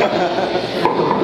ハハハハ!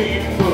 looking